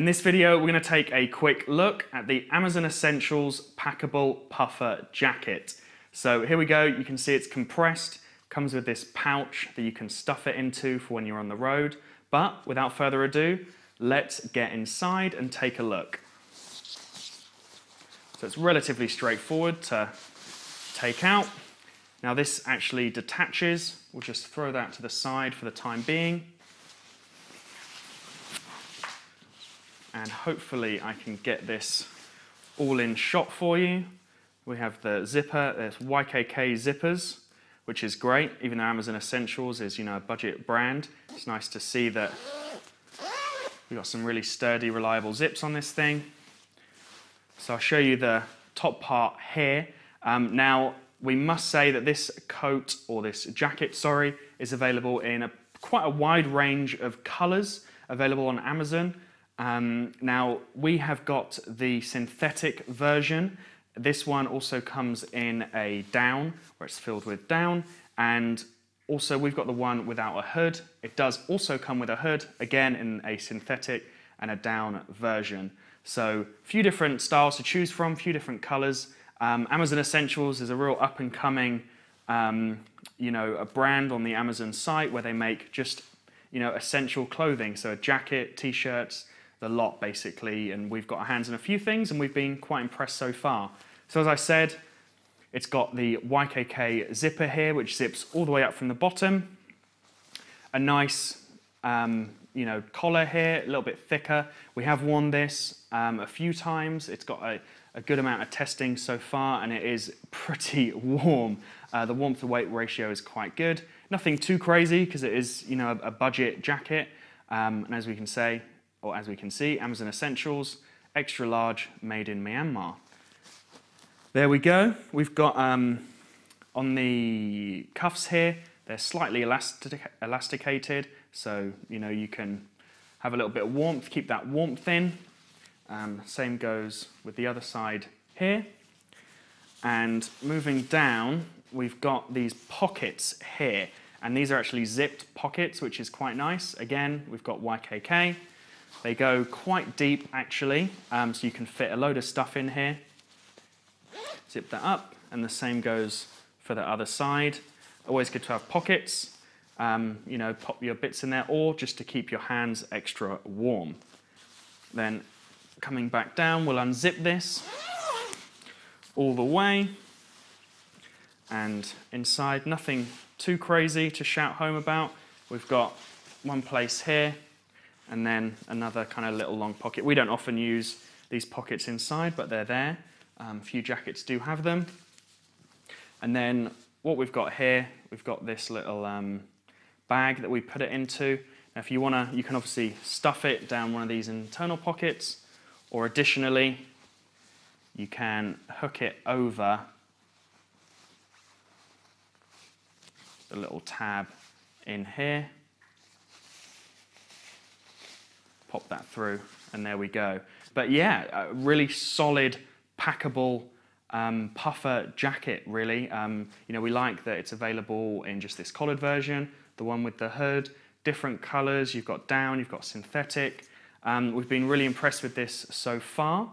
In this video, we're going to take a quick look at the Amazon Essentials Packable Puffer Jacket. So here we go, you can see it's compressed, comes with this pouch that you can stuff it into for when you're on the road. But without further ado, let's get inside and take a look. So it's relatively straightforward to take out. Now this actually detaches, we'll just throw that to the side for the time being. And hopefully I can get this all in shot for you. We have the zipper, there's YKK zippers, which is great, even though Amazon Essentials is, you know, a budget brand. It's nice to see that we've got some really sturdy, reliable zips on this thing. So I'll show you the top part here. Um, now, we must say that this coat, or this jacket, sorry, is available in a, quite a wide range of colors available on Amazon. Um, now, we have got the synthetic version. This one also comes in a down, where it's filled with down, and also we've got the one without a hood. It does also come with a hood, again in a synthetic and a down version. So a few different styles to choose from, a few different colors. Um, Amazon Essentials is a real up and coming, um, you know, a brand on the Amazon site where they make just, you know, essential clothing. So a jacket, t-shirts, the lot basically, and we've got our hands on a few things and we've been quite impressed so far. So as I said, it's got the YKK zipper here, which zips all the way up from the bottom. A nice, um, you know, collar here, a little bit thicker. We have worn this um, a few times. It's got a, a, good amount of testing so far, and it is pretty warm. Uh, the warmth to weight ratio is quite good. Nothing too crazy because it is, you know, a, a budget jacket. Um, and as we can say, or as we can see, Amazon Essentials, extra large, made in Myanmar. There we go. We've got um, on the cuffs here, they're slightly elastic elasticated, so you know you can have a little bit of warmth, keep that warmth in. Um, same goes with the other side here. And moving down, we've got these pockets here. And these are actually zipped pockets, which is quite nice. Again, we've got YKK. They go quite deep actually, um, so you can fit a load of stuff in here. Zip that up, and the same goes for the other side. Always good to have pockets, um, you know, pop your bits in there, or just to keep your hands extra warm. Then coming back down, we'll unzip this all the way. And inside, nothing too crazy to shout home about. We've got one place here and then another kind of little long pocket. We don't often use these pockets inside, but they're there. Um, a few jackets do have them. And then what we've got here, we've got this little um, bag that we put it into. Now, if you want to, you can obviously stuff it down one of these internal pockets, or additionally, you can hook it over the little tab in here pop that through, and there we go. But yeah, really solid, packable um, puffer jacket, really. Um, you know, we like that it's available in just this collared version, the one with the hood, different colors. You've got down, you've got synthetic. Um, we've been really impressed with this so far.